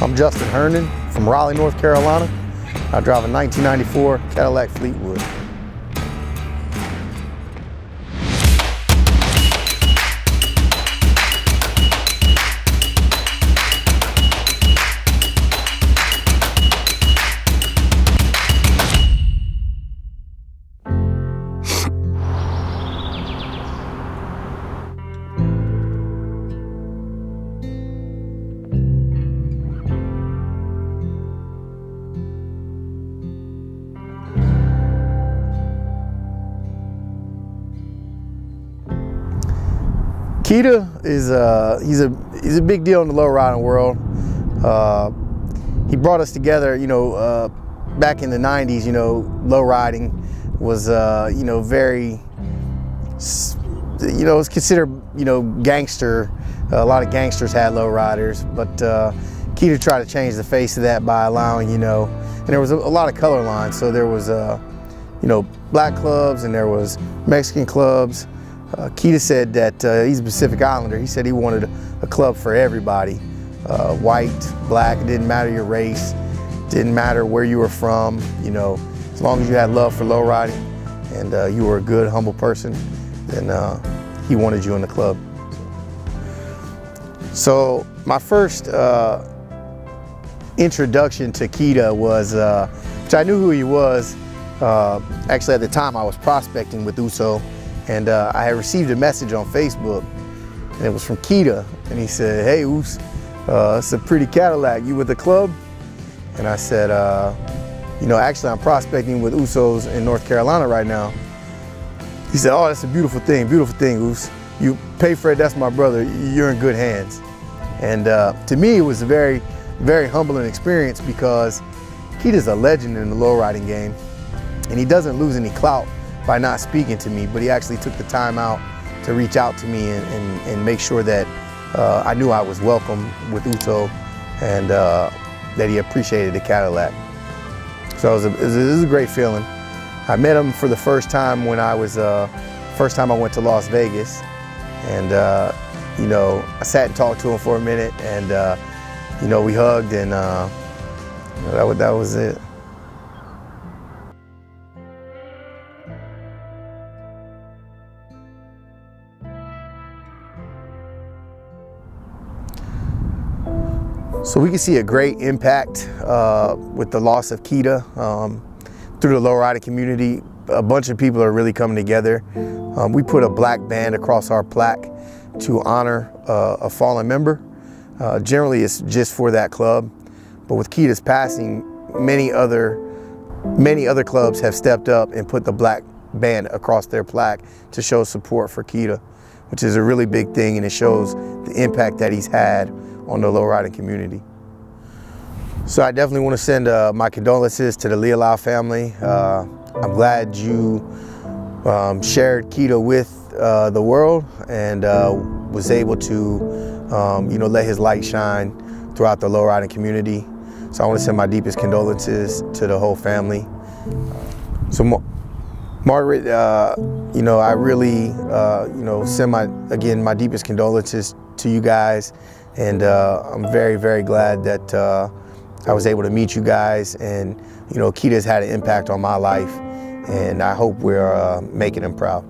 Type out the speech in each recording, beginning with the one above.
I'm Justin Herndon from Raleigh, North Carolina. I drive a 1994 Cadillac Fleetwood. Kita is uh, he's a he's a big deal in the low riding world. Uh, he brought us together, you know, uh, back in the '90s. You know, low riding was uh, you know very you know it was considered you know gangster. a lot of gangsters had low riders, but uh, Kita tried to change the face of that by allowing you know, and there was a, a lot of color lines. So there was uh, you know black clubs and there was Mexican clubs. Uh, Kita said that uh, he's a Pacific Islander. He said he wanted a, a club for everybody. Uh, white, black, didn't matter your race, didn't matter where you were from, you know, as long as you had love for lowriding and uh, you were a good, humble person, then uh, he wanted you in the club. So my first uh, introduction to Kita was, which I knew who he was, actually at the time I was prospecting with Uso, and uh, I had received a message on Facebook, and it was from Kita, and he said, "Hey, Oos, uh, it's a pretty Cadillac. You with the club?" And I said, uh, "You know, actually, I'm prospecting with Usos in North Carolina right now." He said, "Oh, that's a beautiful thing, beautiful thing, Oos. You pay for it. That's my brother. You're in good hands." And uh, to me, it was a very, very humbling experience because Kita's a legend in the low riding game, and he doesn't lose any clout by not speaking to me, but he actually took the time out to reach out to me and, and, and make sure that uh, I knew I was welcome with Uso and uh, that he appreciated the Cadillac. So it was, a, it, was a, it was, a, great feeling. I met him for the first time when I was, uh, first time I went to Las Vegas. And, uh, you know, I sat and talked to him for a minute and, uh, you know, we hugged and uh, that, that was it. So we can see a great impact uh, with the loss of Kita um, through the low riding community. A bunch of people are really coming together. Um, we put a black band across our plaque to honor uh, a fallen member. Uh, generally, it's just for that club, but with Kita's passing, many other many other clubs have stepped up and put the black band across their plaque to show support for Kita, which is a really big thing, and it shows the impact that he's had on the low-riding community. So I definitely want to send uh, my condolences to the Lealao family. Uh, I'm glad you um, shared Kita with uh, the world and uh, was able to, um, you know, let his light shine throughout the low-riding community. So I want to send my deepest condolences to the whole family. So Margaret, uh, you know, I really, uh, you know, send my, again, my deepest condolences to you guys and uh, I'm very, very glad that uh, I was able to meet you guys. And, you know, Kita's had an impact on my life. And I hope we're uh, making him proud.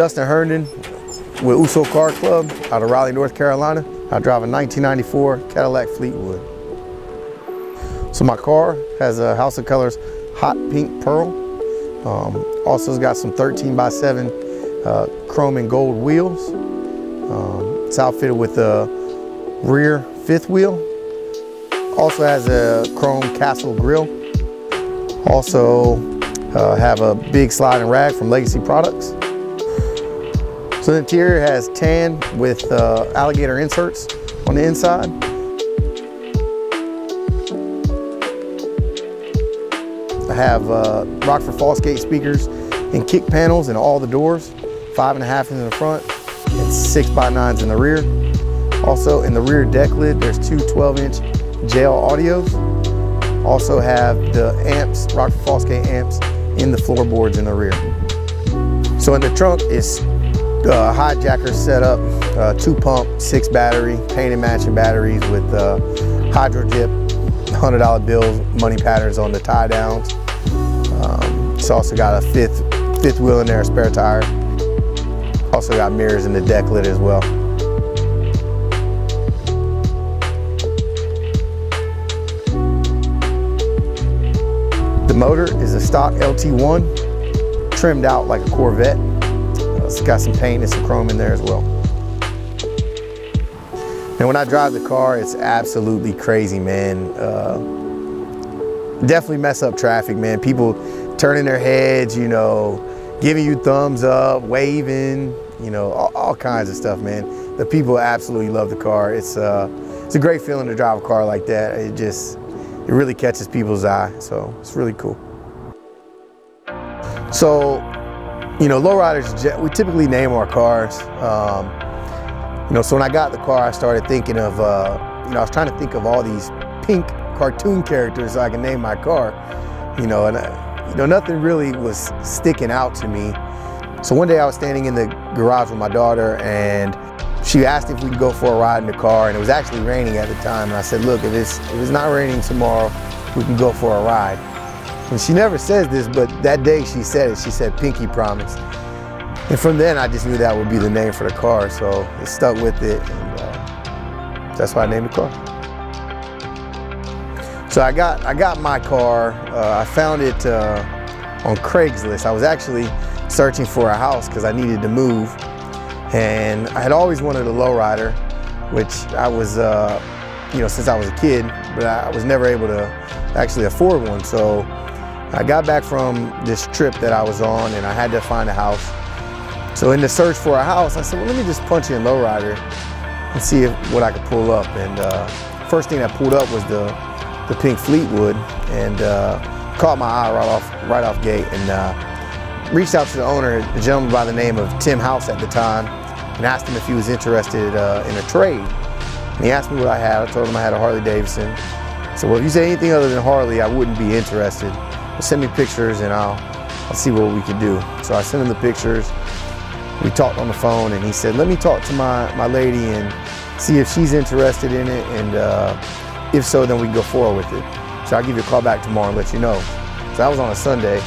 Justin Herndon with Uso Car Club out of Raleigh, North Carolina. I drive a 1994 Cadillac Fleetwood. So my car has a House of Kolor's hot pink pearl. Um, also, it's got some 13 by 7 uh, chrome and gold wheels. Um, it's outfitted with a rear fifth wheel. Also has a chrome castle grille. Also uh, have a big sliding rag from Legacy Products. So the interior has tan with uh, alligator inserts on the inside. I have uh, Rockford Fosgate speakers and kick panels in all the doors, five and a half in the front and six by nines in the rear. Also in the rear deck lid, there's two 12 inch JL audios. Also have the amps, Rockford Fosgate amps in the floorboards in the rear. So in the trunk is uh, hijacker setup, uh, two pump, six battery, painted matching batteries with uh, hydro dip, $100 bills, money patterns on the tie downs. Um, it's also got a fifth, fifth wheel in there, a spare tire. Also got mirrors in the deck lid as well. The motor is a stock LT1, trimmed out like a Corvette. It's got some paint and some chrome in there as well. And when I drive the car, it's absolutely crazy, man. Uh, definitely mess up traffic, man. People turning their heads, you know, giving you thumbs up, waving, you know, all, all kinds of stuff, man. The people absolutely love the car. It's, uh, it's a great feeling to drive a car like that. It just, it really catches people's eye. So it's really cool. So you know, lowriders, we typically name our cars. Um, you know, so when I got the car, I started thinking of, uh, you know, I was trying to think of all these pink cartoon characters so I can name my car. You know, and you know, nothing really was sticking out to me. So one day I was standing in the garage with my daughter and she asked if we could go for a ride in the car and it was actually raining at the time. And I said, look, if it's, if it's not raining tomorrow, we can go for a ride. And she never says this, but that day she said it. She said Pinky Promise. And from then, I just knew that would be the name for the car, so it stuck with it, and uh, that's why I named the car. So I got I got my car. Uh, I found it uh, on Craigslist. I was actually searching for a house because I needed to move, and I had always wanted a lowrider, which I was, uh, you know, since I was a kid, but I was never able to actually afford one. So I got back from this trip that I was on and I had to find a house. So in the search for a house, I said, well, let me just punch in lowrider and see if, what I could pull up. And uh, first thing that pulled up was the, the pink Fleetwood and uh, caught my eye right off, right off gate and uh, reached out to the owner, a gentleman by the name of Tim House at the time, and asked him if he was interested uh, in a trade. And he asked me what I had. I told him I had a Harley Davidson. So well, if you say anything other than Harley, I wouldn't be interested send me pictures and I'll, I'll see what we can do. So I sent him the pictures. We talked on the phone and he said, let me talk to my, my lady and see if she's interested in it. And uh, if so, then we can go forward with it. So I'll give you a call back tomorrow and let you know. So that was on a Sunday.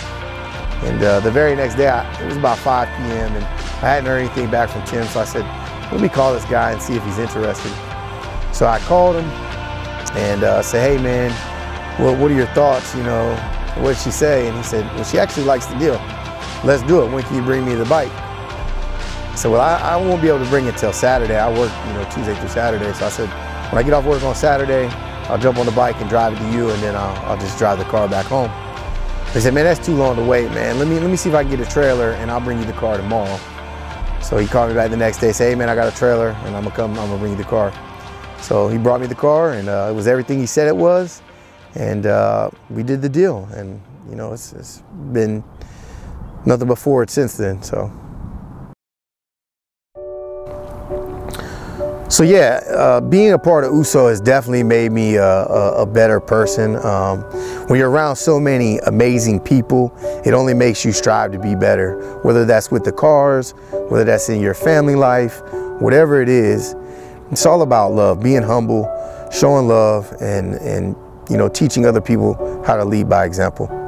And uh, the very next day, I, it was about 5 p.m. and I hadn't heard anything back from Tim. So I said, let me call this guy and see if he's interested. So I called him and uh, said, hey man, well, what are your thoughts? You know, what did she say? And he said, well, she actually likes the deal. Let's do it. When can you bring me the bike? I said, well, I, I won't be able to bring it till Saturday. I work, you know, Tuesday through Saturday. So I said, when I get off work on Saturday, I'll jump on the bike and drive it to you, and then I'll, I'll just drive the car back home. They said, man, that's too long to wait, man. Let me let me see if I can get a trailer, and I'll bring you the car tomorrow. So he called me back the next day, say, hey, man, I got a trailer, and I'm gonna come, I'm gonna bring you the car. So he brought me the car, and uh, it was everything he said it was and uh, we did the deal. And you know, it's, it's been nothing before it since then. So. So yeah, uh, being a part of USO has definitely made me a, a, a better person. Um, when you're around so many amazing people, it only makes you strive to be better. Whether that's with the cars, whether that's in your family life, whatever it is, it's all about love, being humble, showing love, and, and you know, teaching other people how to lead by example.